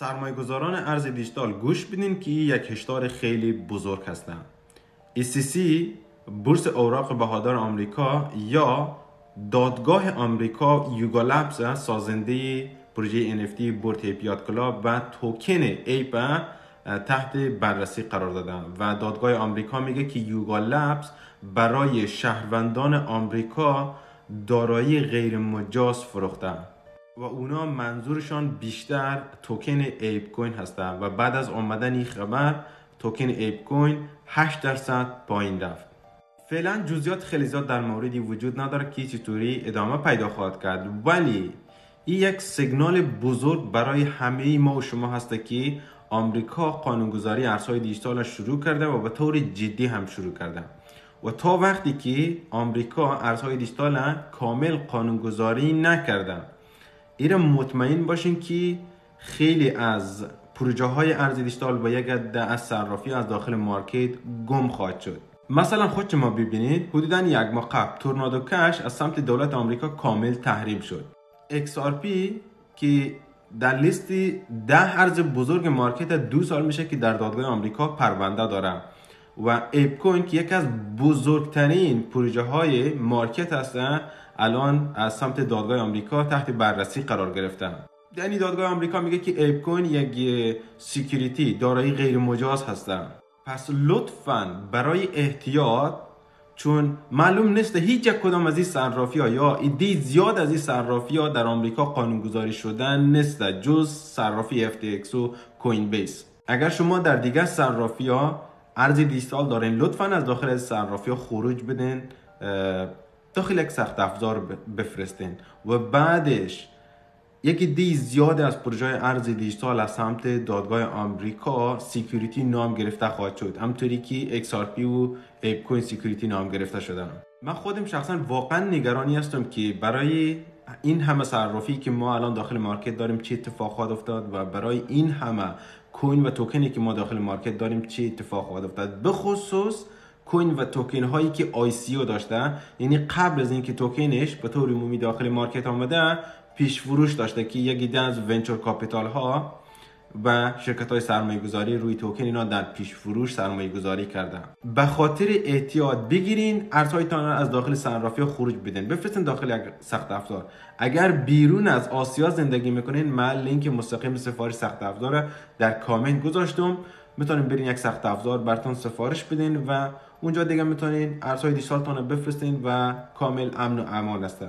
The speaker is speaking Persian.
سرمایه گذاران ارز دیجیتال گوش بدین که یک هشدار خیلی بزرگ هستند SEC بورس اوراق بهادار آمریکا یا دادگاه آمریکا Yuga Labs سازنده پروژه NFT Bored Ape Yacht Club و توکن Ape تحت بررسی قرار دادن. و دادگاه آمریکا میگه که Yuga Labs برای شهروندان آمریکا دارایی غیر مجاز فروخته و اونا منظورشان بیشتر توکن ApeCoin هستن و بعد از آمدن این خبر توکن ApeCoin 8 درصد پایین رفت. فعلا جزئیات خیلی زیاد در موردی وجود نداره که چطوری ادامه پیدا خواهد کرد. ولی این یک سیگنال بزرگ برای همه ما و شما هست که آمریکا قانونگذاری ارزهای دیجیتال شروع کرده و به طور جدی هم شروع کرده. و تا وقتی که آمریکا ارزهای دیجیتال کامل قانونگذاری نکرده. ای ره مطمئن باشین که خیلی از پروژه های ارز دیجیتال و یک عده از صرافی از داخل market گم خواهد شد. مثلا خود ما ببینید حدودا یک ماه قبل Tornado Cash از سمت دولت آمریکا کامل تحریم شد. XRP که در لیست ده ارز بزرگ market دو سال میشه که در دادگاه آمریکا پرونده داره و ApeCoin که یکی از بزرگترین پروژه های market هستن الان از سمت دادگاه آمریکا تحت بررسی قرار گرفتن. یعنی دادگاه آمریکا میگه که ApeCoin یک security دارایی غیر مجاز هستن. پس لطفا برای احتیاط چون معلوم نیست هیچ یک کدام از این صرافی ها یا عده‌ی زیاد از این صرافی ها در آمریکا قانونگذاری شدن نیست جز صرافی FTX و Coinbase اگر شما در دیگر صرافی ها ارز دیجیتال دارین لطفا از داخل صرافی ها خروج بدین. داخل یک سخت افزار بفرستین و بعدش یک عده‌ی زیاد از پروژه ارز دیجیتال از سمت دادگاه آمریکا security نام گرفته خواهد شد. همطوری که XRP و ApeCoin security نام گرفته شدن من خودم شخصا واقعا نگرانی هستم که برای این همه صرافی که ما الان داخل market داریم چه اتفاق خواهد افتاد و برای این همه coin و توکنی که ما داخل market داریم چه اتفاق خواهد افتاد. به خصوص coin و توکن هایی که او داشته یعنی قبل از اینکه توکنش به طور عمومی داخل market آمده پیش فروش داشته که یک عده از venture capital ها و شرکت های سرمایه گذاری روی توکن اینا در پیش فروش سرمایه گذاری کردن. به خاطر احتیاط بگیرین ارزهایتان از داخل صرافی خروج بدین. بفرستین داخل سخت افزار. اگر بیرون از آسیا زندگی می‌کنین من لینک مستقیم سفارش سخت افزار در کامنت گذاشتم. می‌تونین برین یک سخت افزار براتون سفارش بدین و اونجا دیگه می‌تونین ارزهای دیجیتالتون بفرستین و کامل امن و امان هسته